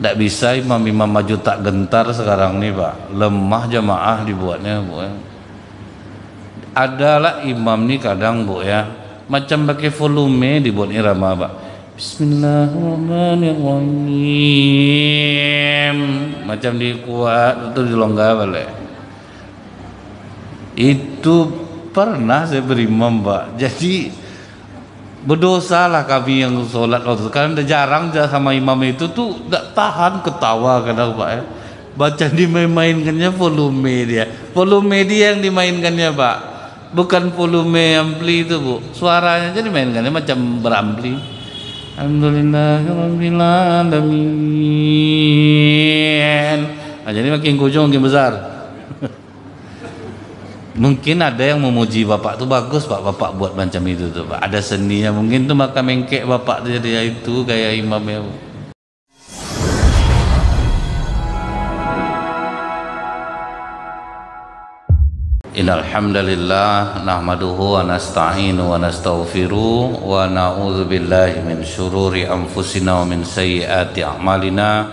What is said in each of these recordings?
tidak bisa imam-imam maju tak gentar sekarang nih pak. Lemah jamaah dibuatnya bu ya. Adalah imam nih kadang bu ya. Macam pakai volume dibuat irama pak. Bismillahirrahmanirrahim. Macam dikuat itu dilonggar balik. Itu pernah saya berimam pak. Jadi berdosalah kami yang sholat waktu karena jarang sama imam itu tuh tidak tahan ketawa kadang pak ya. Baca dimainkannya volume dia. Volume dia yang dimainkannya pak. Bukan volume ampli itu bu. Suaranya jadi mainkannya macam berampli. Alhamdulillahirobbilalamin nah, jadi makin kujung makin besar mungkin ada yang memuji bapak tuh bagus pak. Bapak buat macam itu tuh pak. Ada seninya mungkin tuh maka mengkek bapak tuh jadi itu kayak imamnya Innal hamdalillah nahmaduhu wa nasta'inu wa nastaghfiru wa na'udzu billahi min syururi anfusina wa min sayyiati a'malina.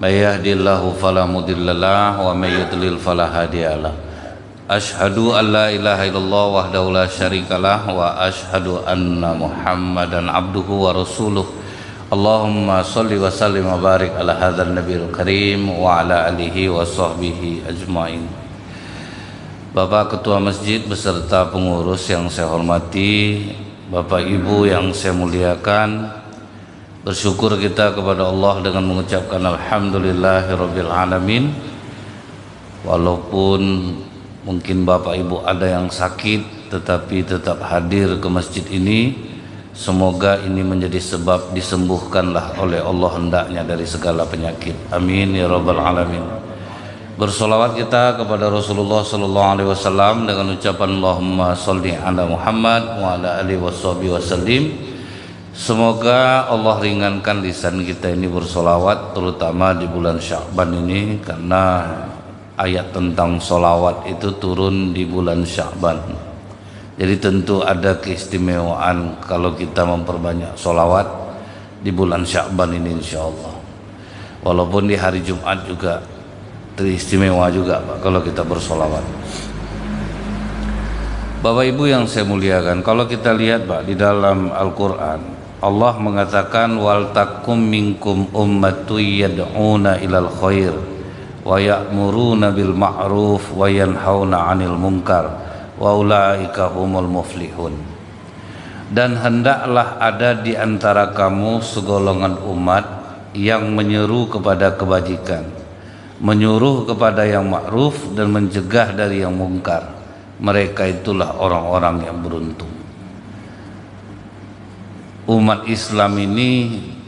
May yahdihillahu fala mudhillalah wa may yudlil fala hadiyalah Ashhadu an la ilaha illallah wahdahu la syarikalah wa ashhadu anna Muhammadan abduhu wa rasuluh. Allahumma salli wa sallim wa barik ala hadzal nabiyil karim wa ala alihi wa sahbihi ajmain. Bapak Ketua Masjid beserta pengurus yang saya hormati, Bapak Ibu yang saya muliakan, bersyukur kita kepada Allah dengan mengucapkan alhamdulillahirabbil alamin. Walaupun Mungkin Bapak Ibu ada yang sakit tetapi tetap hadir ke masjid ini. Semoga ini menjadi sebab disembuhkanlah oleh Allah hendaknya dari segala penyakit. Amin ya rabbal alamin. Bersolawat kita kepada Rasulullah sallallahu alaihi wasallam dengan ucapan Allahumma shalli ala Muhammad wa ala alihi wasallim. Semoga Allah ringankan lisan kita ini bersolawat terutama di bulan Sya'ban ini karena ayat tentang solawat itu turun di bulan Sya'ban jadi tentu ada keistimewaan kalau kita memperbanyak solawat di bulan Sya'ban ini insya Allah walaupun di hari Jumat juga teristimewa juga Pak kalau kita bersolawat. Bapak Ibu yang saya muliakan kalau kita lihat Pak di dalam Al-Quran Allah mengatakan wal takum minkum ummatu yad'una ilal khair wa ya'muruna bil ma'ruf wa 'anil munkar muflihun. Dan hendaklah ada di antara kamu segolongan umat yang menyeru kepada kebajikan menyuruh kepada yang ma'ruf dan mencegah dari yang mungkar. Mereka itulah orang-orang yang beruntung. Umat Islam ini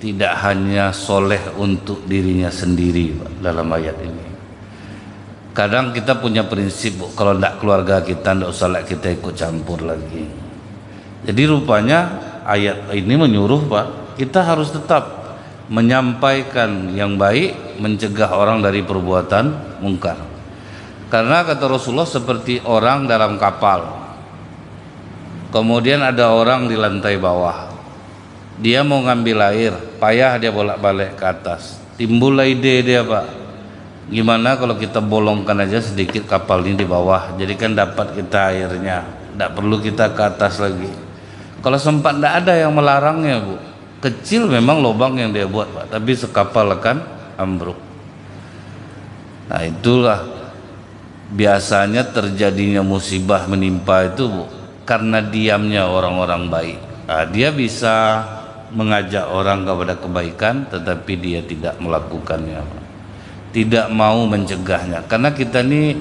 tidak hanya soleh untuk dirinya sendiri dalam ayat ini kadang kita punya prinsip kalau tidak keluarga kita tidak usah lah kita ikut campur lagi. Jadi rupanya ayat ini menyuruh pak kita harus tetap menyampaikan yang baik mencegah orang dari perbuatan mungkar. Karena kata Rasulullah seperti orang dalam kapal kemudian ada orang di lantai bawah. Dia mau ngambil air payah dia bolak-balik ke atas. Timbul ide dia pak gimana kalau kita bolongkan aja sedikit kapal ini di bawah? Jadi kan dapat kita airnya. Tidak perlu kita ke atas lagi. Kalau sempat tidak ada yang melarangnya bu. Kecil memang lubang yang dia buat pak. Tapi sekapal akan ambruk. Nah itulah biasanya terjadinya musibah menimpa itu bu. Karena diamnya orang-orang baik. Nah, dia bisa mengajak orang kepada kebaikan tetapi dia tidak melakukannya tidak mau mencegahnya. Karena kita ini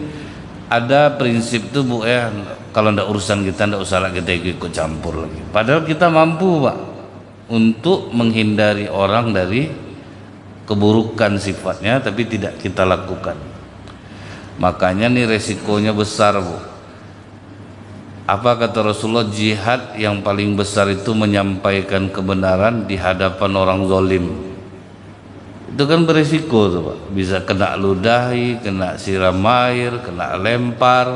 ada prinsip tuh bu ya kalau ndak urusan kita ndak usah kita ikut campur lagi. Padahal kita mampu pak untuk menghindari orang dari keburukan sifatnya tapi tidak kita lakukan. Makanya nih resikonya besar bu. Apa kata Rasulullah? Jihad yang paling besar itu menyampaikan kebenaran di hadapan orang zalim itu kan berisiko pak. Bisa kena ludahi kena siram air kena lempar.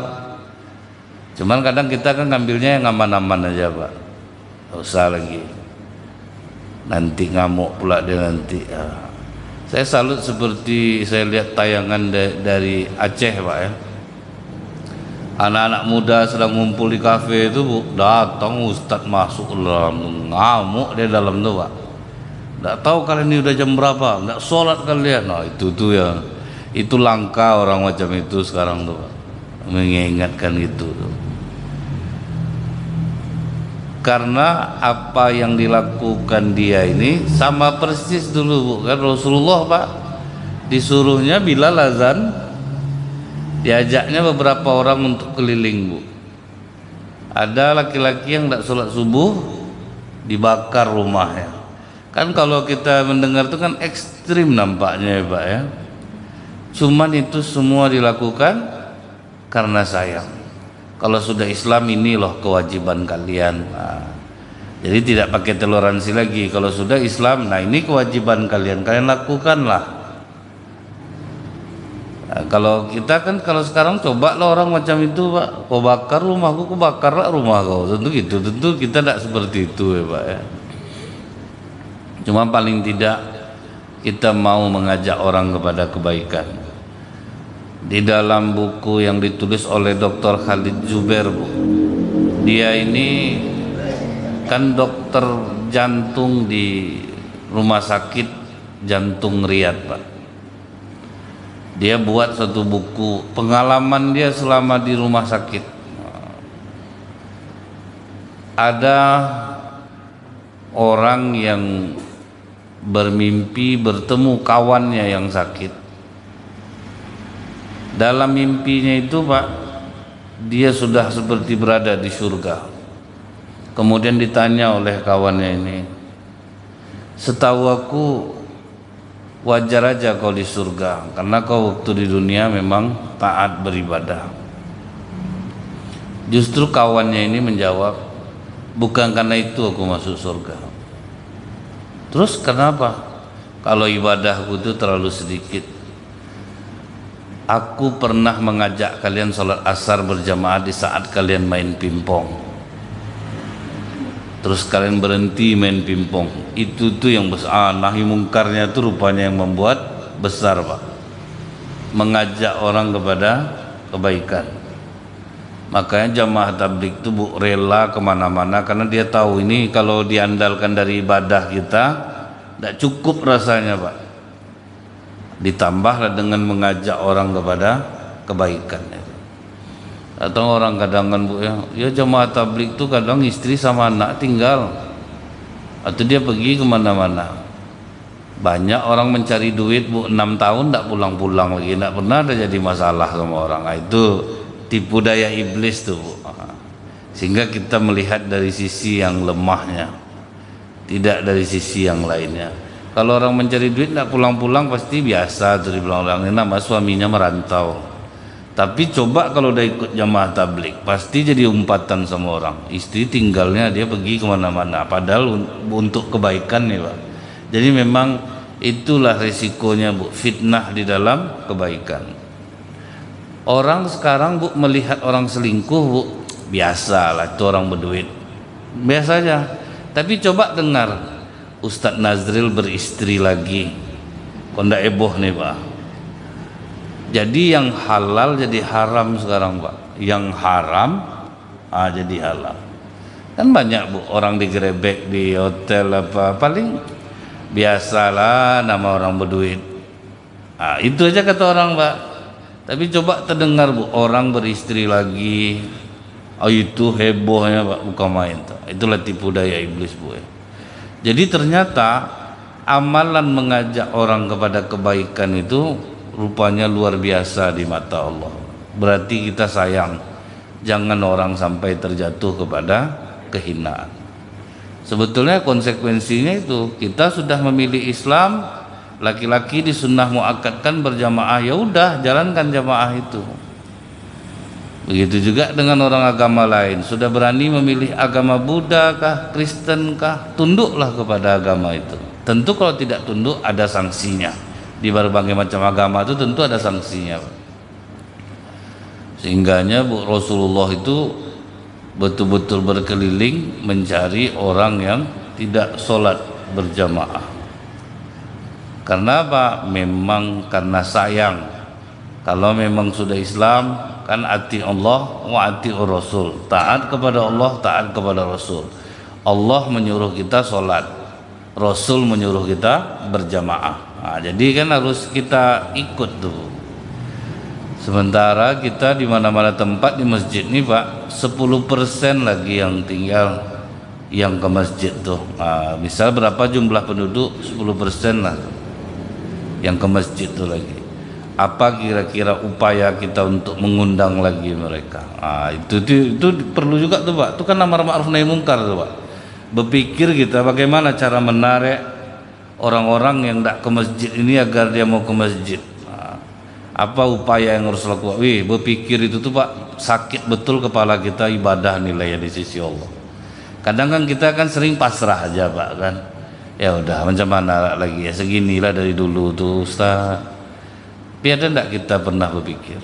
Cuman kadang kita kan ngambilnya yang aman-aman aja pak. Gak usah lagi. Nanti ngamuk pula dia nanti. Ya. saya salut seperti saya lihat tayangan dari Aceh Pak ya. Anak-anak muda sedang ngumpul di kafe itu bu. Datang Ustadz masuk dalam ngamuk dia dalam tuh Pak tidak tahu kalian ini udah jam berapa. Tidak sholat kalian. Nah itu tuh ya. Itu langka orang macam itu sekarang tuh mengingatkan itu tuh. Karena apa yang dilakukan dia ini sama persis dulu bu kan Rasulullah pak. Disuruhnya bila lazan diajaknya beberapa orang untuk keliling bu. Ada laki-laki yang tidak sholat subuh dibakar rumahnya kan kalau kita mendengar itu kan ekstrim nampaknya ya pak ya. Cuman itu semua dilakukan karena sayang. Kalau sudah Islam ini loh kewajiban kalian. Nah, jadi tidak pakai toleransi lagi. Kalau sudah Islam nah ini kewajiban kalian. Kalian lakukanlah. Nah, kalau kita kan kalau sekarang coba lah orang macam itu pak. Kau bakar rumahku kau bakarlah rumah kau. Tentu gitu tentu kita tidak seperti itu ya pak ya cuma paling tidak kita mau mengajak orang kepada kebaikan di dalam buku yang ditulis oleh Dr. Khalid Zuber Bu. Dia ini kan dokter jantung di rumah sakit jantung Riyad Pak. Dia buat satu buku pengalaman dia selama di rumah sakit. Ada orang yang bermimpi bertemu kawannya yang sakit. Dalam mimpinya itu Pak dia sudah seperti berada di surga. Kemudian ditanya oleh kawannya ini setahu aku wajar aja kau di surga karena kau waktu di dunia memang taat beribadah. Justru kawannya ini menjawab bukan karena itu aku masuk surga terus kenapa kalau ibadahku itu terlalu sedikit Aku pernah mengajak kalian sholat asar berjamaah di saat kalian main pimpong. Terus kalian berhenti main pimpong. Itu tuh yang besar. Ah, nahi mungkarnya itu rupanya yang membuat besar pak. Mengajak orang kepada kebaikan. Makanya jamaah tablik itu bu rela ke mana-mana karena dia tahu ini kalau diandalkan dari ibadah kita tidak cukup rasanya pak. Ditambahlah dengan mengajak orang kepada kebaikan atau orang kadang kan bu ya, ya jemaah tablik itu kadang istri sama anak tinggal. Atau dia pergi ke mana-mana. Banyak orang mencari duit bu enam tahun tidak pulang-pulang lagi tidak pernah ada jadi masalah sama orang. Nah, itu tipu daya iblis tuh sehingga kita melihat dari sisi yang lemahnya tidak dari sisi yang lainnya. Kalau orang mencari duit tidak pulang-pulang pasti biasa tuh dibilang orang. Ini nama suaminya merantau. Tapi coba kalau udah ikut jamaah tablik pasti jadi umpatan sama orang. Istri tinggalnya dia pergi ke mana-mana. Padahal untuk kebaikan nih pak. Jadi memang itulah resikonya bu. Fitnah di dalam kebaikan orang sekarang bu melihat orang selingkuh bu biasa lah itu orang berduit. Biasa aja. Tapi coba dengar Ustadz Nazril beristri lagi. Konda eboh nih pak? Jadi yang halal jadi haram sekarang pak. Yang haram ah jadi halal. Kan banyak bu orang digerebek di hotel apa paling biasalah nama orang berduit. Ah itu aja kata orang pak tapi coba terdengar bu orang beristri lagi oh itu hebohnya pak bukan main tuh itulah tipu daya iblis bu ya jadi ternyata amalan mengajak orang kepada kebaikan itu rupanya luar biasa di mata Allah. Berarti kita sayang. Jangan orang sampai terjatuh kepada kehinaan. Sebetulnya konsekuensinya itu kita sudah memilih Islam, laki-laki disunnah muakatkan berjamaah ya udah jalankan jamaah itu. Begitu juga dengan orang agama lain. Sudah berani memilih agama Buddha kah, Kristen kah, tunduklah kepada agama itu. Tentu kalau tidak tunduk ada sanksinya. Di berbagai macam agama itu tentu ada sanksinya. Sehingganya Rasulullah itu betul-betul berkeliling mencari orang yang tidak sholat berjamaah. Karena apa memang karena sayang. Kalau memang sudah Islam kan ati Allah wa ati Rasul. Taat kepada Allah taat kepada Rasul. Allah menyuruh kita sholat. Rasul menyuruh kita berjamaah. Nah, jadi kan harus kita ikut tuh. Sementara kita di mana-mana tempat di masjid ini Pak 10% lagi yang tinggal yang ke masjid tuh. Nah, misal berapa jumlah penduduk? 10% lah yang ke masjid tuh lagi. Apa kira-kira upaya kita untuk mengundang lagi mereka? Ah, itu, itu itu perlu juga tuh pak. Itu kan amar ma'ruf nahi mungkar tuh pak. Berpikir kita bagaimana cara menarik orang-orang yang tidak ke masjid ini agar dia mau ke masjid. Apa upaya yang harus lakukan wih berpikir itu tuh pak sakit betul kepala kita ibadah nilainya di sisi Allah. Kadang kan kita kan sering pasrah aja pak kan ya udah macam mana lagi ya seginilah dari dulu tuh Ustaz Biar tidak kita pernah berpikir.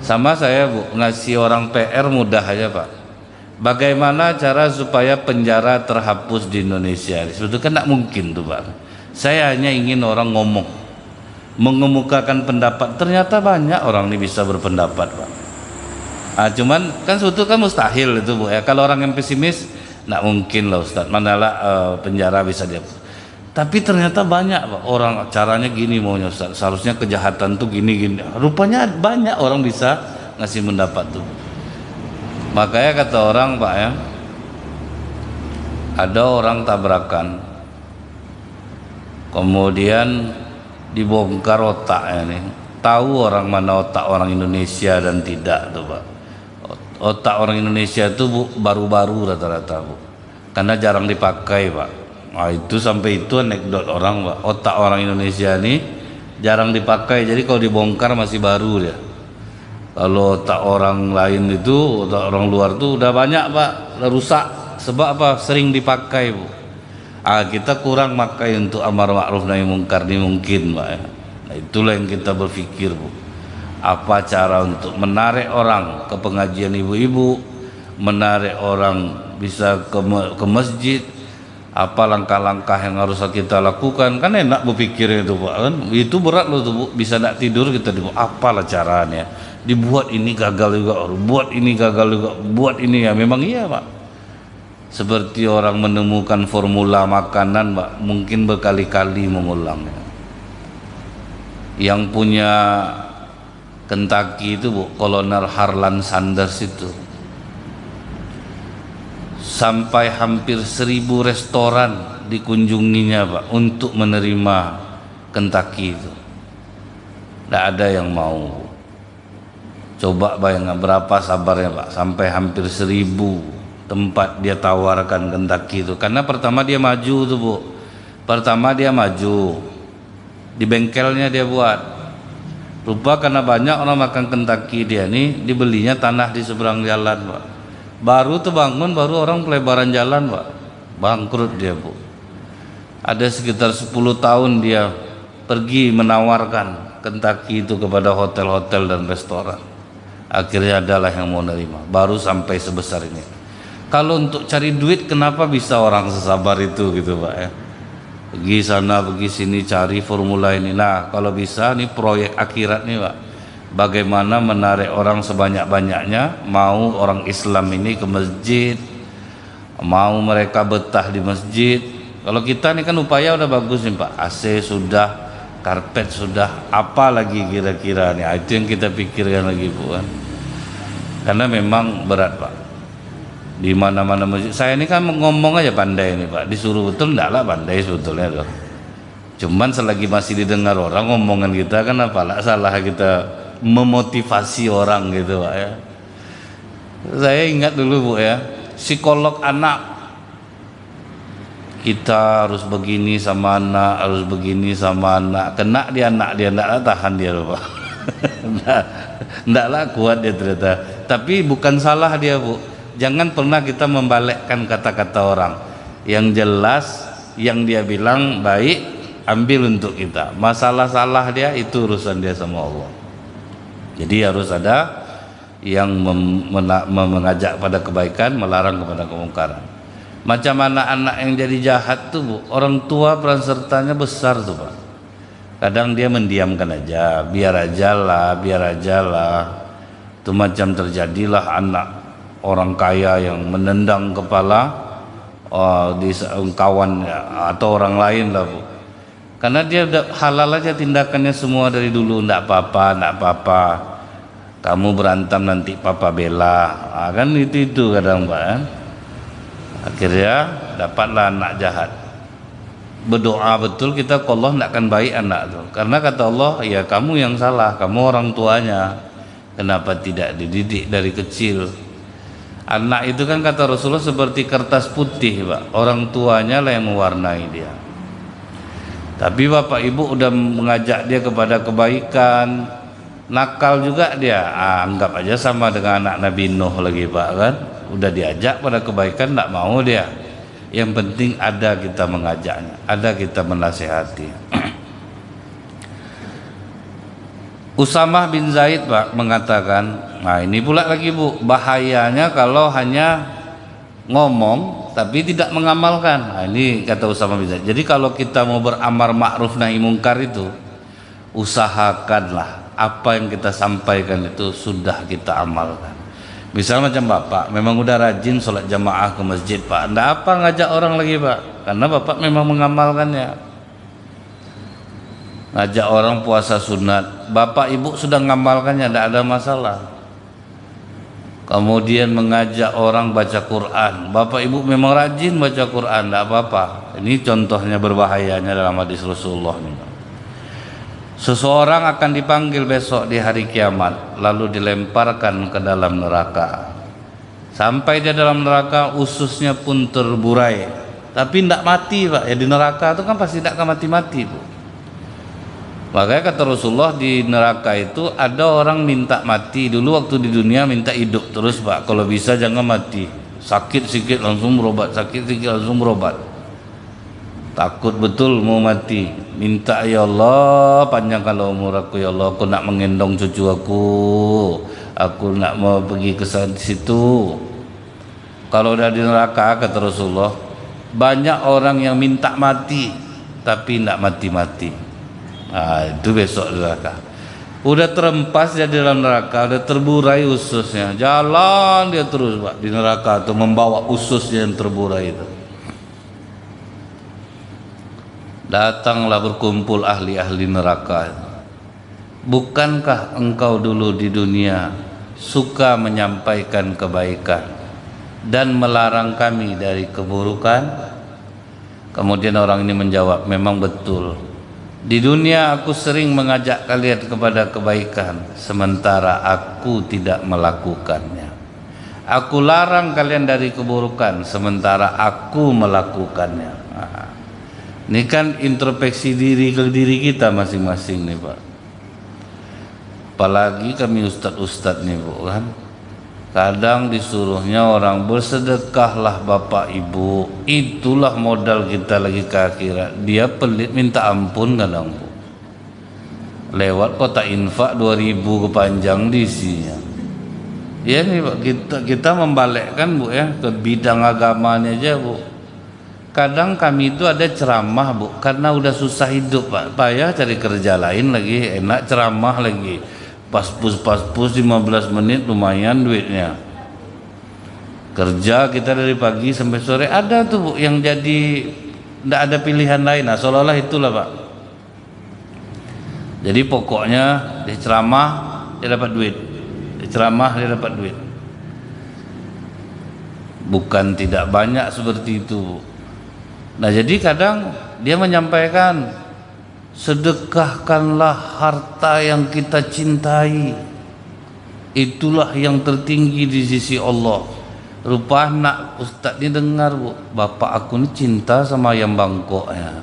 Sama saya bu, ngasih orang PR mudah aja pak. Bagaimana cara supaya penjara terhapus di Indonesia? Sebetulnya kan tidak mungkin tuh pak. Saya hanya ingin orang ngomong, mengemukakan pendapat. Ternyata banyak orang ini bisa berpendapat pak. Ah, cuman kan sebetulnya kan mustahil itu bu ya. Kalau orang yang pesimis, tidak mungkin lah Ustaz. Manalah uh, penjara bisa dihapus tapi ternyata banyak Pak, orang caranya gini maunya Ustaz. Seharusnya kejahatan tuh gini gini. Rupanya banyak orang bisa ngasih mendapat tuh. Makanya kata orang Pak ya, ada orang tabrakan, kemudian dibongkar otak ini. Tahu orang mana otak orang Indonesia dan tidak tuh Pak. Otak orang Indonesia itu baru-baru rata-rata Bu. Karena jarang dipakai Pak Nah, itu sampai itu anekdot orang, Pak. Otak orang Indonesia ini jarang dipakai. Jadi kalau dibongkar masih baru dia. Kalau otak orang lain itu, otak orang luar itu udah banyak, Pak. Udah rusak. Sebab apa? Sering dipakai, Bu. Ah, kita kurang pakai untuk amar ma'ruf nahi mungkar ini mungkin, Pak ya. Nah, itulah yang kita berpikir, Bu. Apa cara untuk menarik orang ke pengajian ibu-ibu, menarik orang bisa ke, ke masjid, apa langkah-langkah yang harus kita lakukan? Kan enak berpikir itu pak kan? Itu berat loh tuh bisa nak tidur kita dibuat. Apalah caranya? Dibuat ini gagal juga buat ini gagal juga. Buat ini ya. Memang iya pak. Seperti orang menemukan formula makanan pak mungkin berkali-kali mengulangnya yang punya Kentucky itu bu Kolonel Harlan Sanders itu. Sampai hampir seribu restoran dikunjunginya Pak untuk menerima Kentucky itu. Tidak ada yang mau coba bayangkan berapa sabarnya Pak sampai hampir seribu tempat dia tawarkan Kentucky itu. Karena pertama dia maju tuh Bu. Pertama dia maju. Di bengkelnya dia buat rupa karena banyak orang makan Kentucky dia nih dibelinya tanah di seberang jalan Pak. Baru terbangun baru orang pelebaran jalan pak. Bangkrut dia bu. Ada sekitar 10 tahun dia pergi menawarkan Kentucky itu kepada hotel-hotel dan restoran. Akhirnya adalah yang mau nerima baru sampai sebesar ini. Kalau untuk cari duit kenapa bisa orang sesabar itu gitu pak ya pergi sana pergi sini cari formula ini. Nah kalau bisa nih proyek akhirat nih pak. Bagaimana menarik orang sebanyak-banyaknya mau orang Islam ini ke masjid mau mereka betah di masjid. Kalau kita ini kan upaya udah bagus nih Pak. AC sudah karpet sudah apa lagi kira-kira nih? Itu yang kita pikirkan lagi Bu kan. Karena memang berat Pak di mana-mana masjid saya ini kan ngomong aja pandai nih Pak disuruh betul enggak lah pandai sebetulnya loh cuman selagi masih didengar orang ngomongan kita kan apalah salah kita memotivasi orang gitu Pak ya. Saya ingat dulu Bu ya, psikolog anak kita harus begini sama anak, harus begini sama anak. Kena dia anak dia enggak tahan dia Pak. enggak, lah kuat dia ternyata. Tapi bukan salah dia Bu. Jangan pernah kita membalikkan kata-kata orang. Yang jelas yang dia bilang baik ambil untuk kita. Masalah salah dia itu urusan dia sama Allah. Jadi harus ada yang mengajak pada kebaikan, melarang kepada kemungkaran. macam anak-anak yang jadi jahat tuh bu orang tua peran sertanya besar tuh pak kadang dia mendiamkan aja biar aja lah biar aja lah itu macam terjadilah anak orang kaya yang menendang kepala oh, di kawan atau orang lain lah bu. Karena dia udah halal aja tindakannya semua dari dulu ndak apa-apa ndak apa-apa. Kamu berantem nanti papa bela. Nah, kan itu itu kadang pak kan. Akhirnya dapatlah anak jahat. Berdoa betul kita ke Allah tidak akan baik anak tuh karena kata Allah ya kamu yang salah kamu orang tuanya. Kenapa tidak dididik dari kecil anak itu kan kata Rasulullah seperti kertas putih pak. Orang tuanya lah yang mewarnai dia. Tapi bapak ibu udah mengajak dia kepada kebaikan. Nakal juga dia. Ah, anggap aja sama dengan anak Nabi Nuh lagi pak kan? Udah diajak pada kebaikan tidak mau dia. Yang penting ada kita mengajaknya ada kita menasehati Usamah bin Zaid Pak mengatakan nah ini pula lagi Bu. Bahayanya kalau hanya ngomong tapi tidak mengamalkan. Nah, ini kata Usamah bin Zaid. Jadi kalau kita mau beramar ma'ruf nahi mungkar itu usahakanlah apa yang kita sampaikan itu sudah kita amalkan. Misal macam bapak memang udah rajin sholat jamaah ke masjid pak. Nggak apa ngajak orang lagi pak, karena bapak memang mengamalkannya. Ngajak orang puasa sunat, bapak ibu sudah mengamalkannya, tidak ada masalah. Kemudian mengajak orang baca Quran, bapak ibu memang rajin baca Quran, tidak apa-apa. Ini contohnya berbahayanya dalam hadis Rasulullah. Seseorang akan dipanggil besok di hari kiamat lalu dilemparkan ke dalam neraka. Sampai dia dalam neraka ususnya pun terburai. Tapi tidak mati Pak. Ya di neraka itu kan pasti tidak akan mati-mati Bu. Makanya kata Rasulullah di neraka itu ada orang minta mati. Dulu waktu di dunia minta hidup terus Pak. Kalau bisa jangan mati. Sakit sedikit langsung berobat, sakit sedikit langsung berobat. Takut betul mau mati. Minta ya Allah panjangkan umur aku ya Allah. Aku nak mengendong cucu aku. Aku nak mau pergi ke situ. Kalau udah di neraka kata Rasulullah banyak orang yang minta mati tapi tidak mati-mati nah, itu besok neraka. Udah terempas dia di dalam neraka udah terburai ususnya. Jalan dia terus pak di neraka atau membawa ususnya yang terburai itu. Datanglah berkumpul ahli-ahli neraka. Bukankah engkau dulu di dunia suka menyampaikan kebaikan dan melarang kami dari keburukan? Kemudian orang ini menjawab memang betul di dunia aku sering mengajak kalian kepada kebaikan sementara aku tidak melakukannya aku larang kalian dari keburukan sementara aku melakukannya nah. Ini kan introspeksi diri ke diri kita masing-masing nih Pak. Apalagi kami ustadz-ustadz nih Bu kan. Kadang disuruhnya orang bersedekahlah Bapak Ibu. Itulah modal kita lagi ke akhirat. Dia pelit minta ampun kadang Bu. Lewat kota infak 2000 kepanjang di sini. Ya nih Pak, kita kita membalikkan Bu ya ke bidang agamanya aja Bu kadang kami itu ada ceramah bu karena udah susah hidup pak payah cari kerja lain lagi enak ceramah lagi pas pus pas pus 15 menit lumayan duitnya. Kerja kita dari pagi sampai sore ada tuh bu yang jadi tidak ada pilihan lain. Nah seolah-olah itulah pak. Jadi pokoknya di ceramah dia dapat duit. Di ceramah dia dapat duit. Bukan tidak banyak seperti itu bu. Nah jadi kadang dia menyampaikan sedekahkanlah harta yang kita cintai. Itulah yang tertinggi di sisi Allah. Rupa nak ustaz ni dengar bu. Bapak aku ni cinta sama ayam bangkok ya.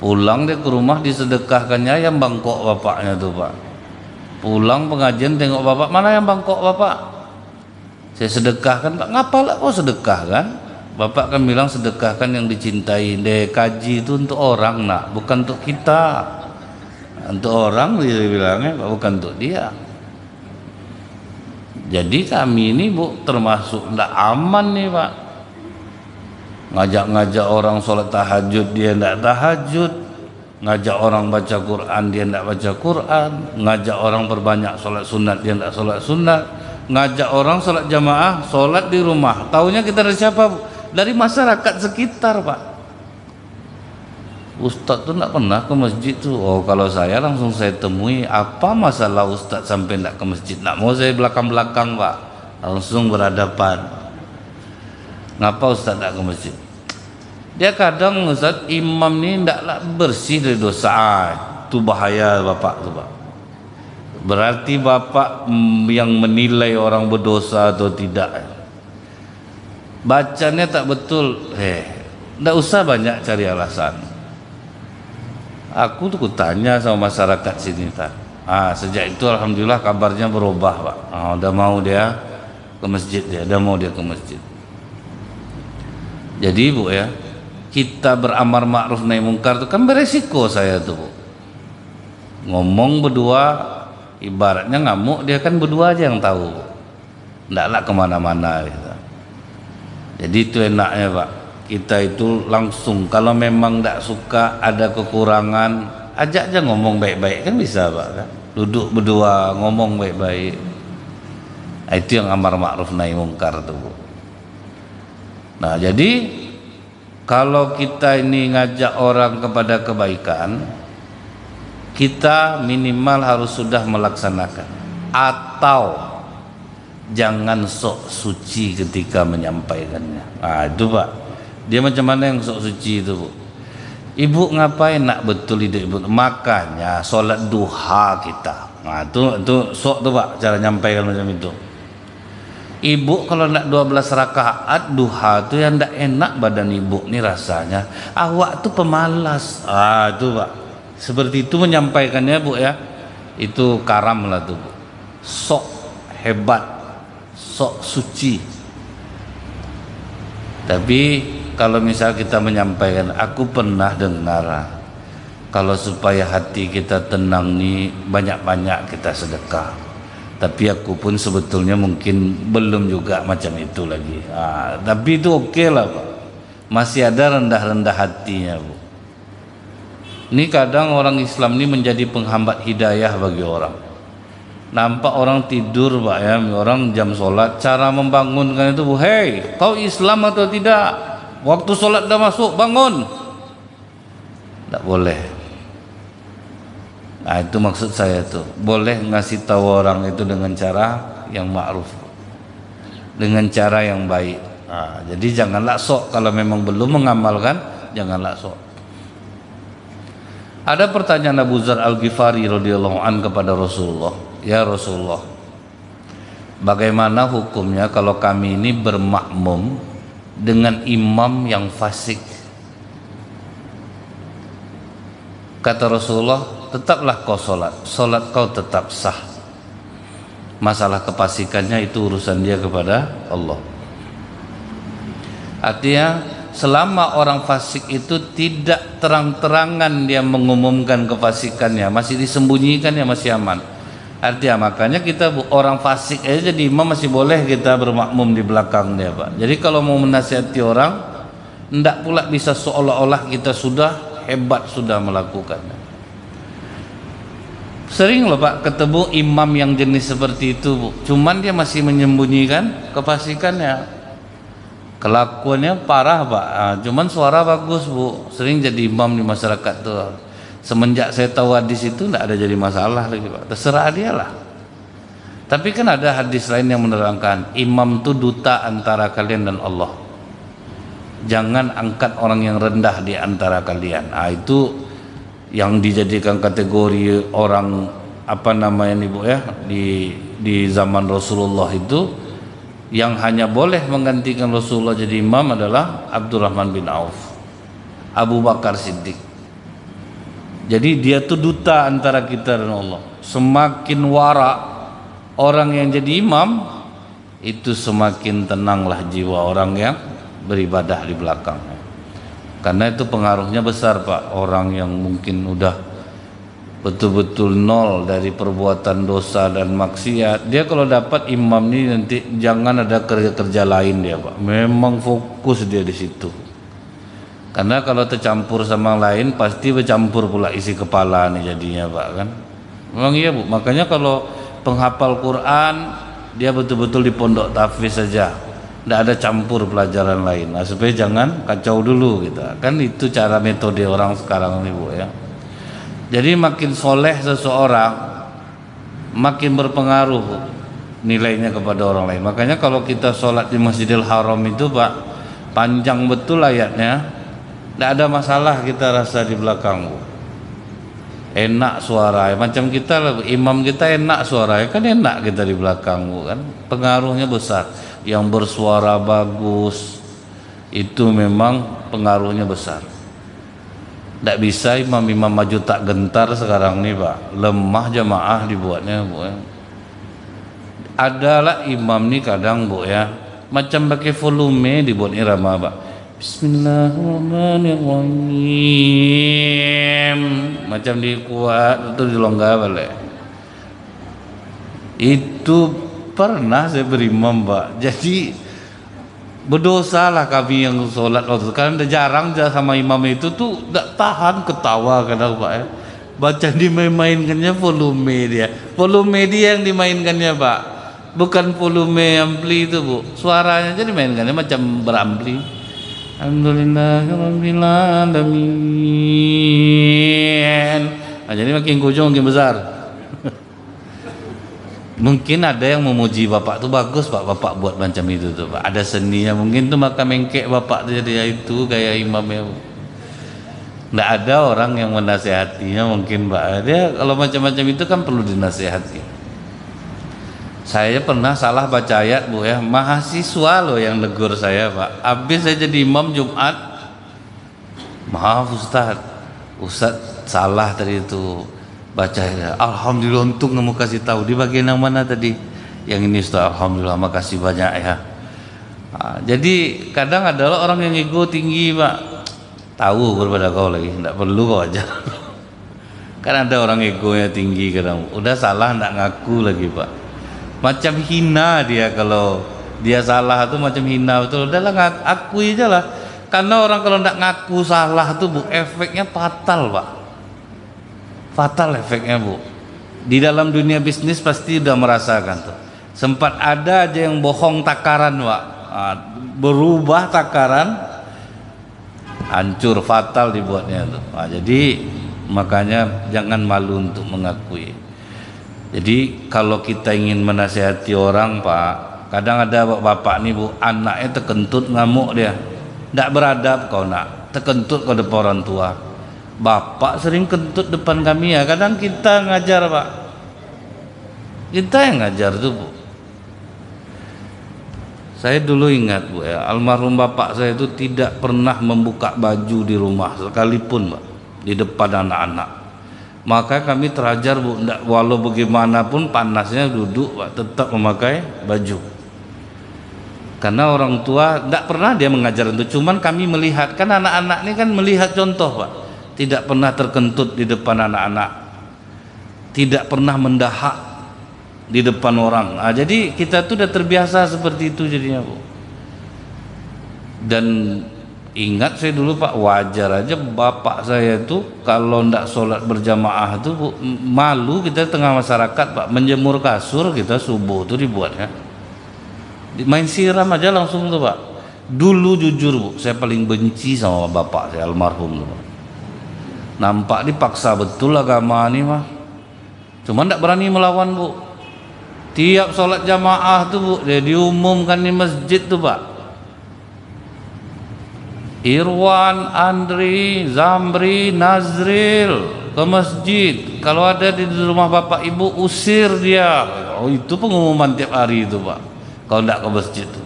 Pulang dia ke rumah disedekahkannya ayam bangkok bapaknya tu pak. Pulang pengajian tengok bapak mana yang bangkok bapak? Saya sedekahkan pak. Ngapalah kau sedekah kan Bapak kan bilang sedekahkan yang dicintai. Deh kaji itu untuk orang nak, bukan untuk kita. Untuk orang dia bilangnya, bukan untuk dia. Jadi kami ini bu termasuk tidak aman nih pak. ngajak-ngajak orang sholat tahajud dia tidak tahajud ngajak orang baca Quran dia tidak baca Quran ngajak orang berbanyak sholat sunat dia tidak sholat sunat ngajak orang sholat jamaah sholat di rumah tahunya kita dari siapa dari masyarakat sekitar pak Ustadz tuh tidak pernah ke masjid tuh. Oh kalau saya langsung saya temui apa masalah Ustadz sampai tidak ke masjid? Tidak mau saya belakang-belakang pak, langsung berhadapan. Ngapa Ustadz tidak ke masjid? Dia kadang Ustadz imam ni tidaklah bersih dari dosa. Ah, itu bahaya bapak tuh pak. Berarti bapak mm, yang menilai orang berdosa atau tidak. Bacanya tak betul. Eh, tidak usah banyak cari alasan Aku tuh tanya sama masyarakat sini tak. Ah, sejak itu alhamdulillah kabarnya berubah, Pak. Ah, udah mau dia ke masjid dia, udah mau dia ke masjid. Jadi Bu ya, kita beramar ma'ruf nahi mungkar itu kan beresiko saya tuh Bu. Ngomong berdua ibaratnya ngamuk dia kan berdua aja yang tahu. Ndaklah ke mana-mana gitu. Jadi itu enaknya Pak. Kita itu langsung kalau memang tidak suka ada kekurangan ajak aja ngomong baik-baik. Kan bisa pak kan? Duduk berdua ngomong baik-baik. Nah, itu yang amar ma'ruf nahi mungkar tuh nah jadi kalau kita ini ngajak orang kepada kebaikan kita minimal harus sudah melaksanakan. Atau jangan sok suci ketika menyampaikannya nah itu pak dia macam mana yang sok suci itu bu? Ibu ngapain nak betul hidup ibu? Makanya solat duha kita. Nah itu itu sok tu pak cara nyampaikan macam itu. Ibu kalau nak 12 rakaat duha tu yang tak enak badan ibu ni rasanya. Awak tu pemalas. Ah itu pak. Seperti itu menyampaikannya bu ya. Itu karam lah tu bu. Sok hebat, sok suci. Tapi kalau misal kita menyampaikan aku pernah dengar kalau supaya hati kita tenang nih banyak-banyak kita sedekah. Tapi aku pun sebetulnya mungkin belum juga macam itu lagi. Ah, tapi itu oke okay lah Pak. Masih ada rendah-rendah hatinya Bu. Ini kadang orang Islam ini menjadi penghambat hidayah bagi orang nampak orang tidur Pak ya orang jam sholat cara membangunkan itu hei kau Islam atau tidak Waktu sholat dah masuk, bangun. Tak boleh. Nah, itu maksud saya tuh. Boleh ngasih tahu orang itu dengan cara yang ma'ruf. Dengan cara yang baik. Nah, jadi janganlah sok kalau memang belum mengamalkan, janganlah sok. Ada pertanyaan Abu Zar Al-Ghifari radhiyallahu an kepada Rasulullah, "Ya Rasulullah, bagaimana hukumnya kalau kami ini bermakmum dengan imam yang fasik? Kata Rasulullah tetaplah kau solat solat kau tetap sah. Masalah kepasikannya itu urusan dia kepada Allah. Artinya selama orang fasik itu tidak terang-terangan dia mengumumkan kefasikannya masih disembunyikan ya masih aman Artinya makanya kita orang fasik aja jadi imam masih boleh kita bermakmum di belakang dia Pak. Jadi kalau mau menasihati orang tidak pula bisa seolah-olah kita sudah hebat sudah melakukannya. Sering loh Pak ketemu imam yang jenis seperti itu Bu. Cuman dia masih menyembunyikan kefasikannya. Kelakuannya parah Pak. Nah, cuman suara bagus Bu. Sering jadi imam di masyarakat tuh semenjak saya tahu hadis itu tidak ada jadi masalah lagi pak. Terserah dia lah. Tapi kan ada hadis lain yang menerangkan imam itu duta antara kalian dan Allah. Jangan angkat orang yang rendah di antara kalian. Nah, itu yang dijadikan kategori orang apa namanya nih bu ya di di zaman Rasulullah itu yang hanya boleh menggantikan Rasulullah jadi imam adalah Abdurrahman bin Auf Abu Bakar Siddiq jadi dia tuh duta antara kita dan Allah. Semakin warak orang yang jadi imam itu semakin tenanglah jiwa orang yang beribadah di belakang. Karena itu pengaruhnya besar Pak. Orang yang mungkin udah betul-betul nol dari perbuatan dosa dan maksiat. Dia kalau dapat imam ini nanti jangan ada kerja-kerja lain dia Pak. Memang fokus dia di situ. Karena kalau tercampur sama lain pasti bercampur pula isi kepala nih jadinya pak kan? Memang iya bu. Makanya kalau penghafal Quran dia betul-betul di pondok tahfiz saja. Tidak ada campur pelajaran lain. Nah, supaya jangan kacau dulu gitu. Kan itu cara metode orang sekarang nih bu ya. Jadi makin soleh seseorang makin berpengaruh bu, nilainya kepada orang lain. Makanya kalau kita sholat di Masjidil Haram itu pak panjang betul ayatnya tidak ada masalah kita rasa di belakang enak suara macam kita imam kita enak suara kan enak kita di belakang kan? Pengaruhnya besar. Yang bersuara bagus itu memang pengaruhnya besar. Tidak bisa imam-imam maju tak gentar sekarang nih pak. Lemah jamaah dibuatnya bu ya. adalah imam nih kadang bu ya. Macam pakai volume dibuat irama pak Bismillahirrahmanirrahim. Macam dikuat itu dilonggar balik. Itu pernah saya berimam pak. Jadi berdosalah kami yang sholat waktu karena jarang sama imam itu tuh tidak tahan ketawa kadang pak ya. Baca dimainkannya volume dia. Volume dia yang dimainkannya pak. Bukan volume ampli itu bu. Suaranya jadi mainkannya macam berampli Alhamdulillahirrahmanirrahim nah, jadi makin kujung makin besar. Mungkin ada yang memuji bapak tuh bagus pak. Bapak buat macam itu tuh pak. Ada seninya mungkin tuh maka mengkek bapak tuh jadi itu kayak imamnya nggak ada orang yang menasehatinya mungkin pak. Dia kalau macam-macam itu kan perlu dinasehati saya pernah salah baca ayat bu ya. Mahasiswa loh yang negur saya pak. Habis saya jadi imam Jumat. Maaf Ustaz. Ustaz salah tadi itu baca ya. Alhamdulillah untung kamu kasih tahu. Di bagian yang mana tadi? Yang ini Ustaz. Alhamdulillah makasih banyak ya. Nah, jadi kadang adalah orang yang ego tinggi pak. Tahu berbeda kau lagi. Tidak perlu kau aja kan ada orang egonya tinggi kadang. Udah salah tidak ngaku lagi pak macam hina dia kalau dia salah itu macam hina betul. Udahlah akui aja lah. Karena orang kalau tidak ngaku salah itu bu efeknya fatal pak. Fatal efeknya bu. Di dalam dunia bisnis pasti udah merasakan tuh. Sempat ada aja yang bohong takaran pak. Ah, berubah takaran hancur fatal dibuatnya tuh. Nah, jadi makanya jangan malu untuk mengakui jadi kalau kita ingin menasehati orang pak, kadang ada bapak nih bu, anaknya terkentut ngamuk dia, tidak beradab kau nak, terkentut kau depan orang tua. Bapak sering kentut depan kami ya, kadang kita ngajar pak, kita yang ngajar tuh bu. Saya dulu ingat bu ya, almarhum bapak saya itu tidak pernah membuka baju di rumah sekalipun pak, di depan anak-anak maka kami terajar bu walau bagaimanapun panasnya duduk pak, tetap memakai baju. Karena orang tua tidak pernah dia mengajar itu cuman kami melihat. Kan anak-anak ini kan melihat contoh pak. Tidak pernah terkentut di depan anak-anak. Tidak pernah mendahak di depan orang. Nah, jadi kita tuh udah terbiasa seperti itu jadinya bu. Dan Ingat saya dulu Pak wajar aja bapak saya itu kalau ndak sholat berjamaah itu malu kita tengah masyarakat Pak. Menjemur kasur kita subuh itu dibuatnya main siram aja langsung tuh Pak. Dulu jujur Bu saya paling benci sama bapak saya almarhum tuh Pak. Nampak dipaksa betul agama ini mah. Cuma ndak berani melawan Bu. Tiap sholat jamaah tuh Bu dia diumumkan di masjid tuh Pak Irwan, Andri, Zamri, Nazril ke masjid. Kalau ada di rumah bapak ibu usir dia. Oh itu pengumuman tiap hari itu pak. Kalau tidak ke masjid itu.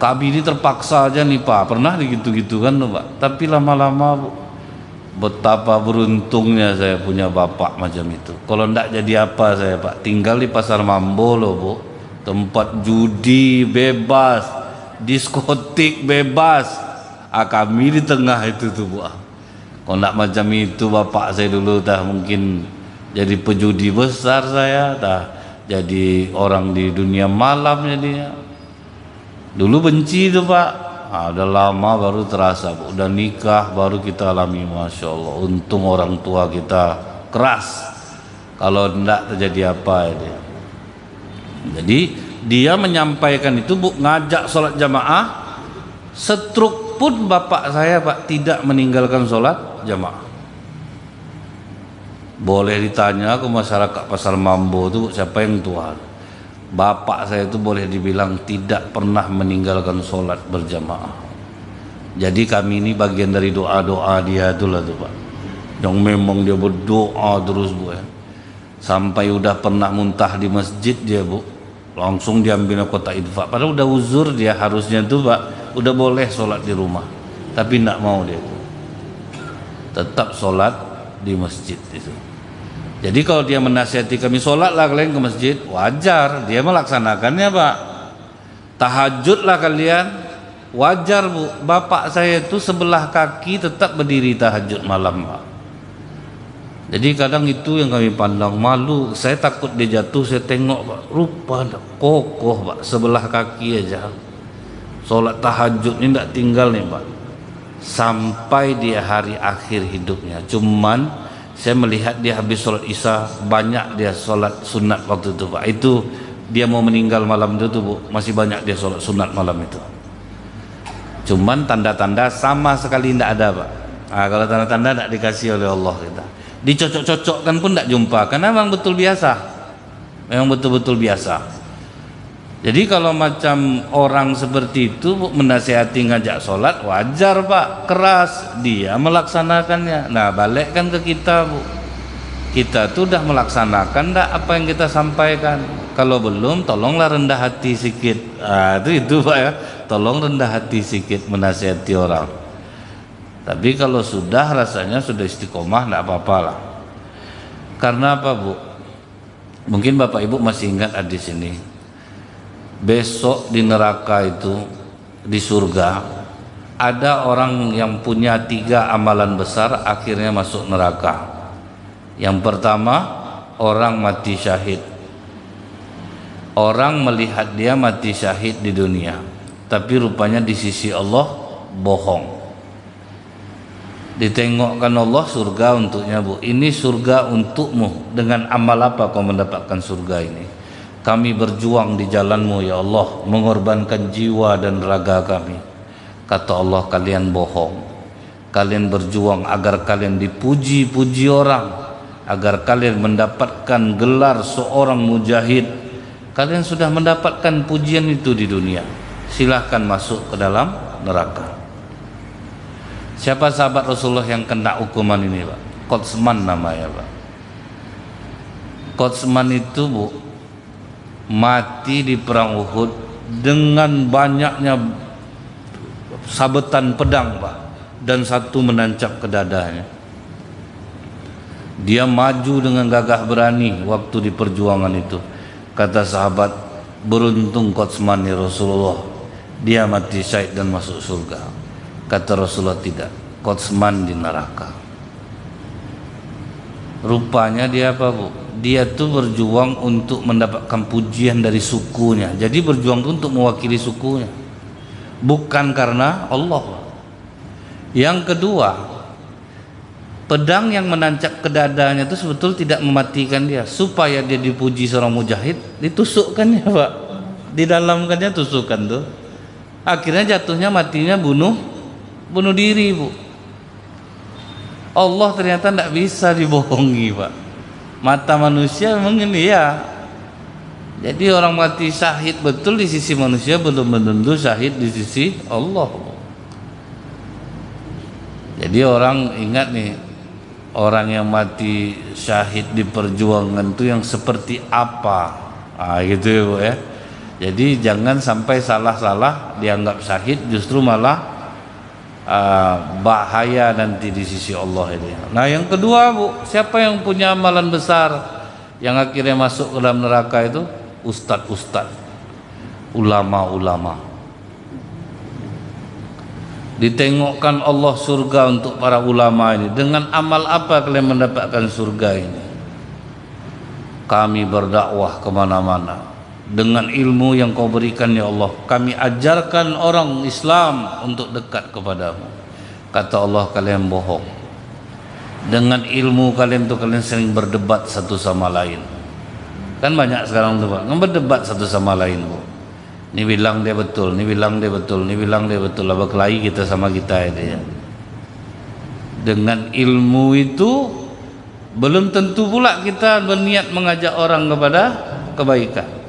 Kami ini terpaksa aja nih pak. Pernah digitu-gitu kan tuh pak. Tapi lama-lama betapa beruntungnya saya punya bapak macam itu. Kalau tidak jadi apa saya pak. Tinggal di pasar Mambo loh bu. Tempat judi bebas, diskotik bebas ah, kami di tengah itu tuh bu kalau nak macam itu bapak saya dulu dah mungkin jadi pejudi besar saya dah jadi orang di dunia malam jadinya. Dulu benci itu pak. Ah, udah lama baru terasa bu udah nikah baru kita alami masya Allah. Untung orang tua kita keras. Kalau tidak terjadi apa ini jadi dia menyampaikan itu bu ngajak sholat jamaah setruk pun bapak saya pak tidak meninggalkan sholat jamaah. Boleh ditanya ke masyarakat pasar mambo itu siapa yang tuhan bapak saya itu boleh dibilang tidak pernah meninggalkan sholat berjamaah. Jadi kami ini bagian dari doa-doa dia itulah tuh pak. Yang memang dia berdoa terus bu ya. Sampai udah pernah muntah di masjid dia bu. Langsung diambil kota idfa. Padahal udah uzur dia harusnya tuh pak udah boleh sholat di rumah tapi tidak mau dia tetap sholat di masjid itu jadi kalau dia menasihati kami sholatlah kalian ke masjid, wajar dia melaksanakannya pak. Tahajudlah kalian, wajar bu. Bapak saya itu sebelah kaki tetap berdiri tahajud malam pak. Jadi kadang itu yang kami pandang malu. Saya takut dia jatuh, saya tengok pak. Rupa kokoh pak, sebelah kaki aja. Sholat tahajud ini tidak tinggal nih pak. Sampai dia hari akhir hidupnya. Cuman saya melihat dia habis sholat isya banyak dia sholat sunat waktu itu pak. Itu dia mau meninggal malam itu tuh bu. Masih banyak dia sholat sunat malam itu. Cuman tanda-tanda sama sekali tidak ada pak. Nah, kalau tanda-tanda tidak dikasih oleh Allah kita. Dicocok-cocokkan pun tidak jumpa. Karena memang betul biasa. Memang betul-betul biasa jadi kalau macam orang seperti itu menasihati ngajak sholat wajar pak keras dia melaksanakannya. Nah balikkan ke kita bu. Kita tuh udah melaksanakan dah apa yang kita sampaikan. Kalau belum tolonglah rendah hati sedikit. Ah, itu itu pak ya. Tolong rendah hati sedikit menasihati orang. Tapi kalau sudah rasanya sudah istiqomah tidak apa-apa lah. Karena apa bu? Mungkin bapak ibu masih ingat hadis ini besok di neraka itu di surga ada orang yang punya tiga amalan besar akhirnya masuk neraka. Yang pertama orang mati syahid. Orang melihat dia mati syahid di dunia tapi rupanya di sisi Allah bohong. Ditengokkan Allah surga untuknya bu. Ini surga untukmu. Dengan amal apa kau mendapatkan surga ini kami berjuang di jalanmu ya Allah mengorbankan jiwa dan raga kami. Kata Allah kalian bohong. Kalian berjuang agar kalian dipuji-puji orang agar kalian mendapatkan gelar seorang mujahid. Kalian sudah mendapatkan pujian itu di dunia. Silahkan masuk ke dalam neraka. Siapa sahabat Rasulullah yang kena hukuman ini Pak? Kotsman namanya Pak. Kotsman itu Bu mati di perang Uhud dengan banyaknya sabetan pedang Pak dan satu menancap ke dadanya. Dia maju dengan gagah berani waktu di perjuangan itu. Kata sahabat beruntung Kotsman ya Rasulullah dia mati syahid dan masuk surga. Kata Rasulullah tidak Kotsman di neraka. Rupanya dia apa bu dia tuh berjuang untuk mendapatkan pujian dari sukunya. Jadi berjuang tuh untuk mewakili sukunya. Bukan karena Allah. Yang kedua, pedang yang menancap ke dadanya itu sebetulnya tidak mematikan dia supaya dia dipuji seorang mujahid ditusukkannya pak di dalamkannya tusukan tuh akhirnya jatuhnya matinya bunuh bunuh diri bu Allah ternyata tidak bisa dibohongi pak mata manusia memang ini ya. Jadi orang mati syahid betul di sisi manusia belum tentu syahid di sisi Allah. Jadi orang ingat nih orang yang mati syahid di perjuangan itu yang seperti apa? Ah gitu ya Bu ya. Jadi jangan sampai salah-salah dianggap syahid justru malah uh, bahaya nanti di sisi Allah ini. Nah yang kedua bu, siapa yang punya amalan besar yang akhirnya masuk ke dalam neraka itu? Ustadz-ustadz, ulama-ulama. Ditengokkan Allah surga untuk para ulama ini. Dengan amal apa kalian mendapatkan surga ini? Kami berdakwah ke mana-mana dengan ilmu yang kau berikan ya Allah. Kami ajarkan orang Islam untuk dekat kepadamu. Kata Allah kalian bohong. Dengan ilmu kalian tuh kalian sering berdebat satu sama lain. Kan banyak sekarang tuh pak. Berdebat satu sama lain bu. Ini bilang dia betul ini bilang dia betul ini bilang dia betul. Lah berkelahi kita sama kita ini ya? Dengan ilmu itu belum tentu pula kita berniat mengajak orang kepada kebaikan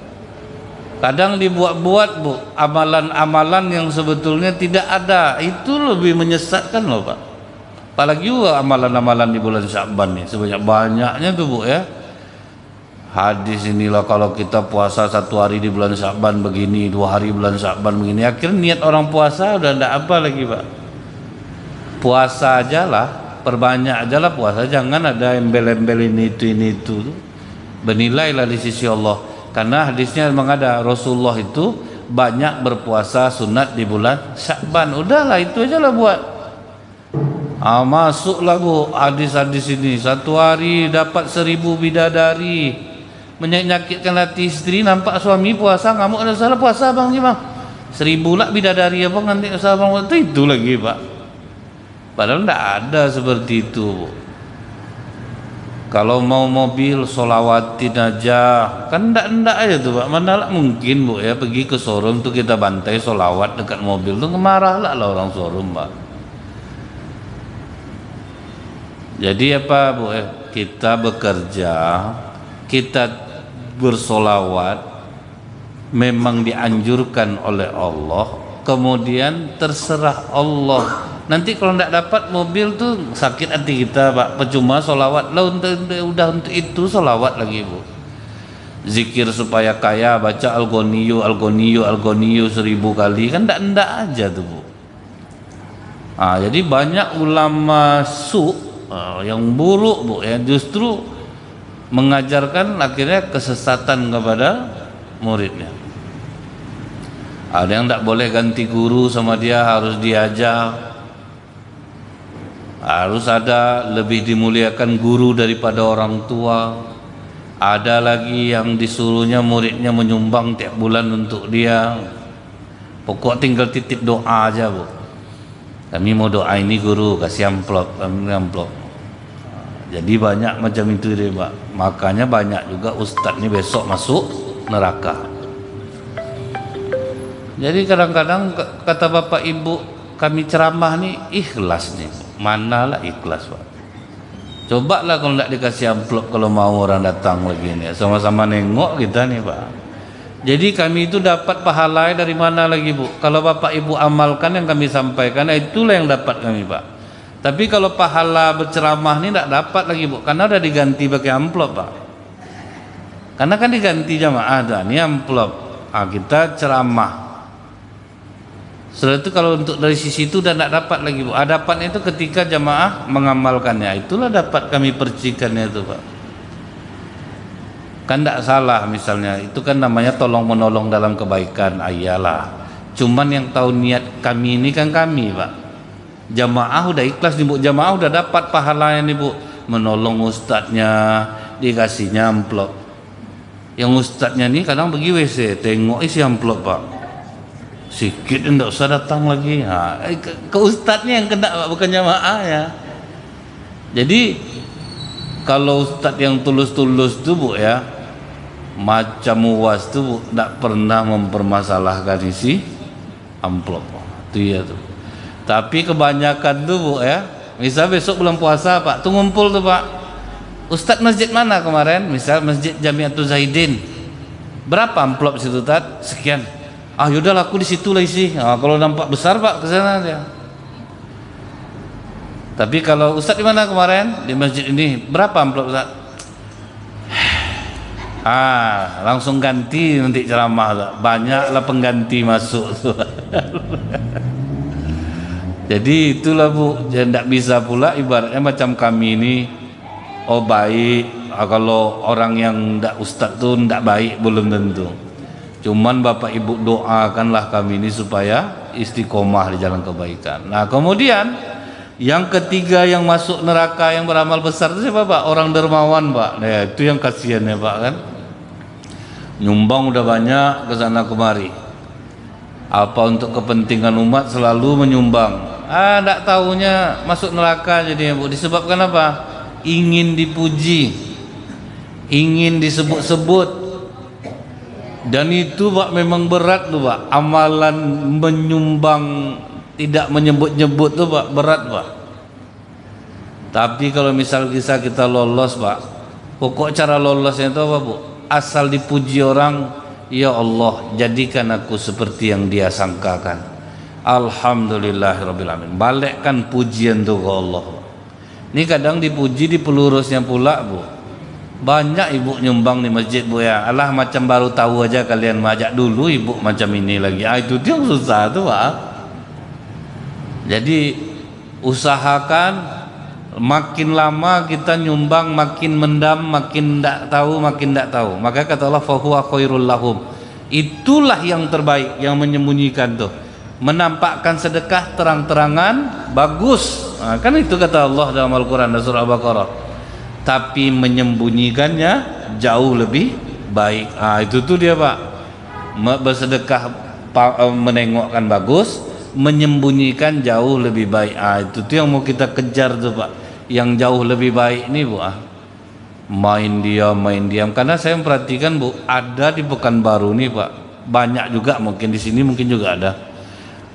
Kadang dibuat-buat bu amalan-amalan yang sebetulnya tidak ada itu lebih menyesatkan loh pak. Apalagi juga amalan-amalan di bulan Syaban nih sebanyak banyaknya tuh bu ya. Hadis inilah kalau kita puasa satu hari di bulan Syaban begini, dua hari bulan Syaban begini, akhirnya niat orang puasa udah tidak apa lagi pak. Puasa aja lah, perbanyak aja lah puasa, jangan ada embel-embel ini itu ini itu. Benilailah di sisi Allah karena hadisnya memang ada Rasulullah itu banyak berpuasa sunat di bulan Syakban. Udahlah itu aja lah buat. Ah, masuklah bu hadis-hadis ini. Satu hari dapat seribu bidadari. Menyakitkan hati istri nampak suami puasa ngamuk ada salah puasa bang bang. Seribu lah bidadari apa nanti salah bang? Itu itu lagi pak. Padahal tidak ada seperti itu kalau mau mobil solawatin aja kan ndak ndak aja tuh pak. Mana lah mungkin bu ya pergi ke showroom tuh kita bantai solawat dekat mobil tuh kemarah lah, lah orang showroom pak. Jadi apa bu ya? Kita bekerja kita bersolawat memang dianjurkan oleh Allah kemudian terserah Allah nanti kalau tidak dapat mobil tuh sakit hati kita pak. Percuma solawat lah untuk, udah untuk itu solawat lagi bu. Zikir supaya kaya baca algoniyu algoniyu algoniyu seribu kali kan tidak ndak aja tuh bu. Ah jadi banyak ulama su uh, yang buruk bu ya. Justru mengajarkan akhirnya kesesatan kepada muridnya. Ada yang tidak boleh ganti guru sama dia harus diajar harus ada lebih dimuliakan guru daripada orang tua. Ada lagi yang disuruhnya muridnya menyumbang tiap bulan untuk dia. Pokok tinggal titip doa aja bu. Kami mau doa ini guru kasih amplop kami amplop. Jadi banyak macam itu deh pak. Makanya banyak juga ustadz ini besok masuk neraka. Jadi kadang-kadang kata bapak ibu kami ceramah nih ikhlas nih manalah ikhlas pak. Coba lah kalau tidak dikasih amplop kalau mau orang datang lagi nih sama-sama nengok kita nih pak. Jadi kami itu dapat pahala dari mana lagi bu? Kalau bapak ibu amalkan yang kami sampaikan itulah yang dapat kami pak. Tapi kalau pahala berceramah ini tidak dapat lagi bu. Karena udah diganti pakai amplop pak. Karena kan diganti jamaah dah. Ini amplop. Ah, kita ceramah setelah itu kalau untuk dari sisi itu dan tidak dapat lagi bu. Hadapan itu ketika jamaah mengamalkannya. Itulah dapat kami percikannya itu pak. Kan tidak salah misalnya. Itu kan namanya tolong menolong dalam kebaikan. Ayalah. Cuman yang tahu niat kami ini kan kami pak. Jamaah udah ikhlas nih bu. Jamaah udah dapat pahalanya nih bu. Menolong ustadznya. Dikasihnya amplop. Yang ustadznya nih kadang pergi WC. Tengok isi amplop pak sikit tidak usah datang lagi. Ha, eh, ke, ke ustadznya yang kena bukan jamaah ya. Jadi kalau ustadz yang tulus-tulus tu bu ya macam muas tu bu tidak pernah mempermasalahkan isi amplop. Itu ya tu. Tapi kebanyakan tu bu ya misal besok bulan puasa pak tu ngumpul tu pak. Ustadz masjid mana kemarin? Misal masjid Jamiatul Zaidin berapa amplop situ tat sekian ah yaudah aku di situ lah isi. Ah, kalau nampak besar pak ke sana dia. Tapi kalau Ustadz di mana kemarin? Di masjid ini. Berapa amplop Ustadz ah langsung ganti nanti ceramah lah. banyaklah pengganti masuk jadi itulah bu. Tidak bisa pula ibaratnya macam kami ini. Oh baik. Ah, kalau orang yang tidak ustadz tu tidak baik belum tentu Cuman Bapak Ibu doakanlah kami ini supaya istiqomah di jalan kebaikan. Nah, kemudian yang ketiga yang masuk neraka yang beramal besar itu siapa Pak? Orang dermawan Pak. Nah, itu yang kasihan ya Pak kan. nyumbang udah banyak ke sana kemari apa untuk kepentingan umat selalu menyumbang ah tidak tahunya masuk neraka jadi bu disebabkan apa ingin dipuji ingin disebut-sebut dan itu pak memang berat tuh pak. Amalan menyumbang tidak menyebut-nyebut tuh pak berat pak. Tapi kalau misal bisa kita lolos pak pokok cara lolosnya itu apa bu? Asal dipuji orang ya Allah jadikan aku seperti yang dia sangkakan. Alhamdulillahirrabbilalamin balikkan pujian tuh ke Allah ini kadang dipuji di pelurusnya pula bu banyak ibu nyumbang di masjid bu ya. Allah macam baru tahu aja kalian majak dulu ibu macam ini lagi. Ah, itu dia susah tuh pak. Jadi usahakan makin lama kita nyumbang makin mendam makin tidak tahu makin tidak tahu. Maka kata Allah fahuwa khairul lahum. Itulah yang terbaik yang menyembunyikan tuh. Menampakkan sedekah terang-terangan bagus. Nah, kan itu kata Allah dalam Al-Quran surah Al-Baqarah tapi menyembunyikannya jauh lebih baik. Ah itu tuh dia pak. Bersedekah eh, menengokkan bagus menyembunyikan jauh lebih baik. Ah itu tuh yang mau kita kejar tuh pak. Yang jauh lebih baik ini bu ah main diam main diam. Karena saya memperhatikan bu ada di Pekanbaru nih pak. Banyak juga mungkin di sini mungkin juga ada.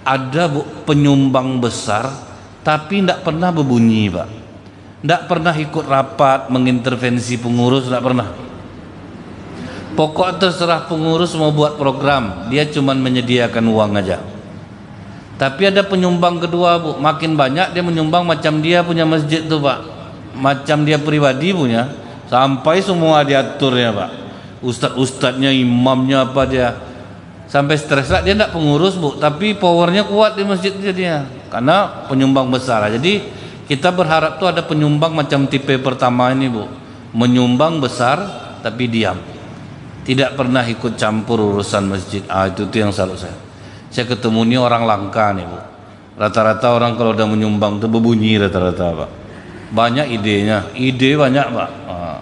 Ada bu penyumbang besar tapi tidak pernah berbunyi pak tidak pernah ikut rapat mengintervensi pengurus, tidak pernah. Pokok terserah pengurus mau buat program, dia cuma menyediakan uang aja. Tapi ada penyumbang kedua bu, makin banyak dia menyumbang macam dia punya masjid tuh pak, macam dia pribadi punya, sampai semua diatur ya pak. Ustad-ustadnya, imamnya apa dia, sampai stres lah dia tidak pengurus bu, tapi powernya kuat di masjid dia, karena penyumbang besar. Jadi kita berharap tuh ada penyumbang macam tipe pertama ini bu. Menyumbang besar tapi diam. Tidak pernah ikut campur urusan masjid. Ah itu tuh yang selalu saya. Saya ketemu ini orang langka nih bu. Rata-rata orang kalau udah menyumbang tuh berbunyi rata-rata pak. Banyak idenya. Ide banyak pak. Ah.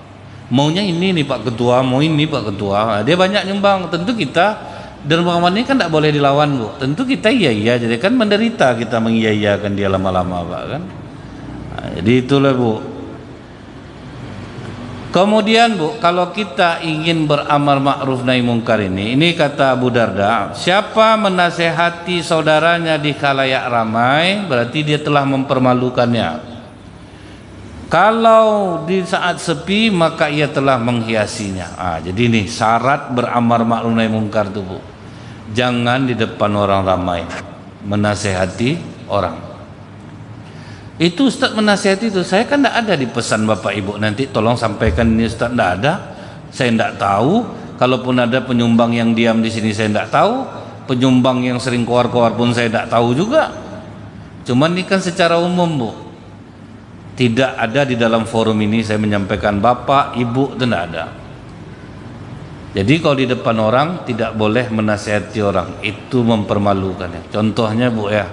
maunya ini nih pak ketua mau ini pak ketua. Ah, dia banyak nyumbang. Tentu kita dan Muhammad ini kan tidak boleh dilawan bu. Tentu kita iya iya jadi kan menderita kita mengiyakan dia lama-lama pak kan Nah, jadi itulah Bu. Kemudian Bu, kalau kita ingin beramal ma'ruf nahi mungkar ini, ini kata Abu Darda, siapa menasehati saudaranya di khalayak ramai, berarti dia telah mempermalukannya. Kalau di saat sepi, maka ia telah menghiasinya. Ah, jadi ini syarat beramal ma'ruf nahi mungkar itu Bu. Jangan di depan orang ramai menasehati orang. Itu Ustaz menasihati itu. Saya kan tidak ada di pesan Bapak Ibu nanti tolong sampaikan ini Ustaz tidak ada. Saya tidak tahu. Kalaupun ada penyumbang yang diam di sini saya tidak tahu. Penyumbang yang sering keluar-keluar pun saya tidak tahu juga. Cuman ini kan secara umum Bu. Tidak ada di dalam forum ini saya menyampaikan Bapak, Ibu tidak ada. Jadi kalau di depan orang tidak boleh menasihati orang. Itu mempermalukan. Contohnya Bu ya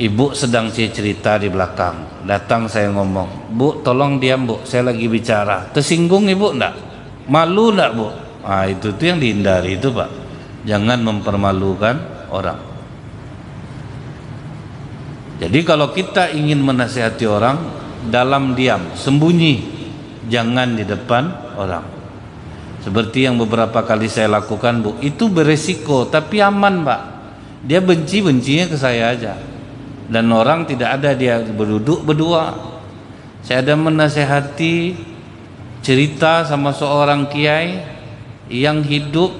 Ibu sedang cerita di belakang. Datang saya ngomong, "Bu, tolong diam, Bu. Saya lagi bicara." Tersinggung Ibu enggak? Malu enggak, Bu? Ah, itu tuh yang dihindari itu, Pak. Jangan mempermalukan orang. Jadi kalau kita ingin menasihati orang dalam diam, sembunyi, jangan di depan orang. Seperti yang beberapa kali saya lakukan, Bu. Itu beresiko tapi aman, Pak. Dia benci-bencinya ke saya aja dan orang tidak ada dia berduduk berdua. Saya ada menasehati cerita sama seorang kiai yang hidup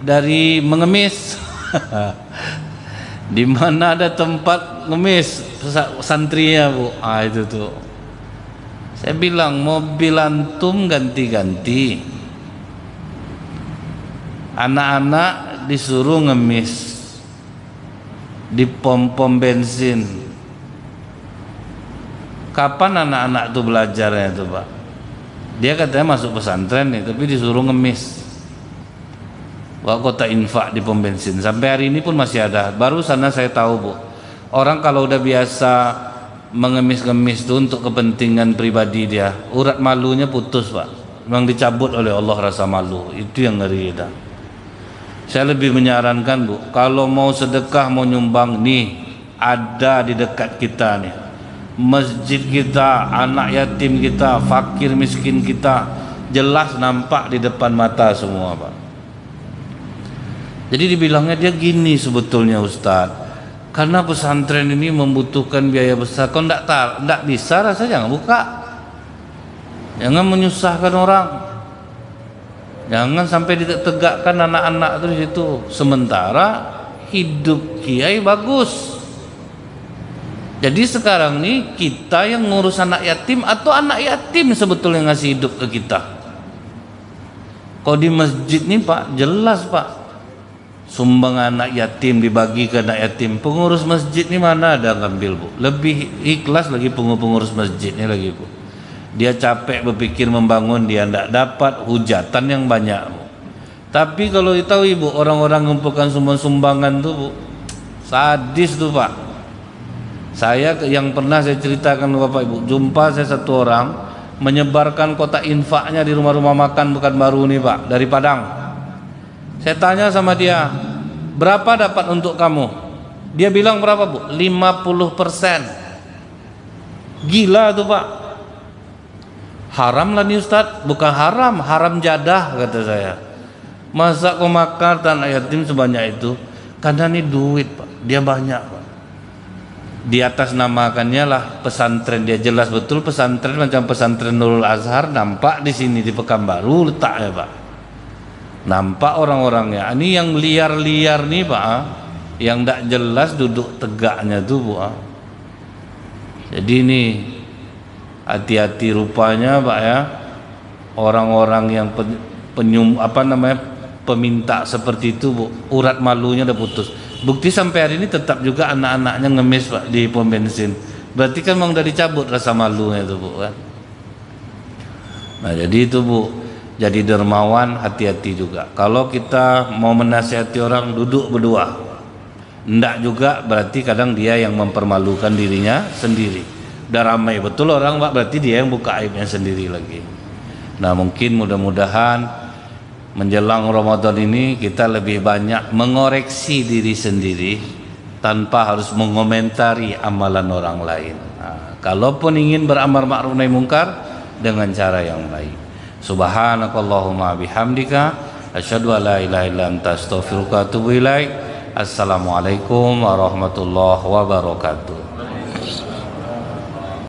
dari mengemis. Di mana ada tempat ngemis santrinya bu. Ah itu tuh. Saya bilang mobil antum ganti-ganti. Anak-anak disuruh ngemis di pom-pom bensin. Kapan anak-anak itu belajarnya itu pak? Dia katanya masuk pesantren nih tapi disuruh ngemis. Wah kota infak di pom bensin? Sampai hari ini pun masih ada. Baru sana saya tahu bu. Orang kalau udah biasa mengemis-ngemis itu untuk kepentingan pribadi dia urat malunya putus pak. Memang dicabut oleh Allah rasa malu. Itu yang ngeri dah saya lebih menyarankan bu kalau mau sedekah mau nyumbang nih ada di dekat kita nih. Masjid kita anak yatim kita fakir miskin kita jelas nampak di depan mata semua pak. Jadi dibilangnya dia gini sebetulnya Ustadz karena pesantren ini membutuhkan biaya besar. Kau tidak tidak bisa rasa jangan buka. Jangan menyusahkan orang jangan sampai ditegakkan anak-anak itu di situ. Sementara hidup kiai bagus. Jadi sekarang nih kita yang ngurus anak yatim atau anak yatim sebetulnya ngasih hidup ke kita? Kalau di masjid nih pak jelas pak. Sumbang anak yatim dibagi ke anak yatim. Pengurus masjid ini mana ada ngambil bu? Lebih ikhlas lagi pengurus masjidnya lagi bu dia capek berpikir membangun dia tidak dapat hujatan yang banyak tapi kalau tahu ibu orang-orang mengumpulkan sumbang-sumbangan tuh bu sadis tuh pak saya yang pernah saya ceritakan bapak ibu jumpa saya satu orang menyebarkan kotak infaknya di rumah-rumah makan bukan baru nih pak dari Padang saya tanya sama dia, berapa dapat untuk kamu? Dia bilang berapa bu? 50 persen. Gila tuh pak. Haram lah nih Ustaz, bukan haram, haram jadah kata saya. Masa kau makan tanah yatim sebanyak itu? Karena ini duit pak, dia banyak pak. Di atas namakannya lah pesantren dia jelas betul pesantren macam pesantren Nurul Azhar nampak di sini di Pekanbaru letaknya pak nampak orang-orangnya ini yang liar-liar nih pak ah. yang tidak jelas duduk tegaknya tuh bu ah. jadi ini hati-hati rupanya pak ya. Orang-orang yang penyum apa namanya peminta seperti itu bu urat malunya udah putus. Bukti sampai hari ini tetap juga anak-anaknya ngemis pak di pom bensin. Berarti kan memang udah dicabut rasa malunya itu bu kan? Nah jadi itu bu jadi dermawan hati-hati juga. Kalau kita mau menasihati orang duduk berdua. Ndak juga berarti kadang dia yang mempermalukan dirinya sendiri udah ramai. Betul orang pak? Berarti dia yang buka aibnya sendiri lagi. Nah mungkin mudah-mudahan menjelang Ramadan ini kita lebih banyak mengoreksi diri sendiri tanpa harus mengomentari amalan orang lain. Nah, kalaupun ingin beramal ma'ruf nahi mungkar dengan cara yang baik. Subhanakallahumma bihamdika asyhadu an la ilaha illa anta astaghfiruka wa atubu ilaik. Assalamualaikum warahmatullahi wabarakatuh.